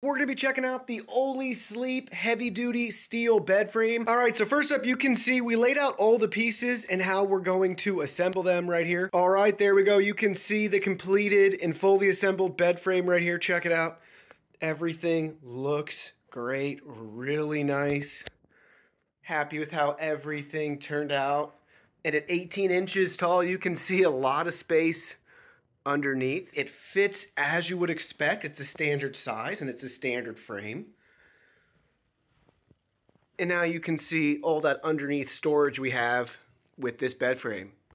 We're to be checking out the Olee Sleep heavy duty steel bed frame. All right, so first up, you can see we laid out all the pieces and how we're going to assemble them right here. All right, there we go. You can see the completed and fully assembled bed frame right here. Check it out. Everything looks great, really nice. Happy with how everything turned out. And at 18 inches tall, you can see a lot of space underneath. It fits as you would expect. It's a standard size and it's a standard frame. And now you can see all that underneath storage we have with this bed frame.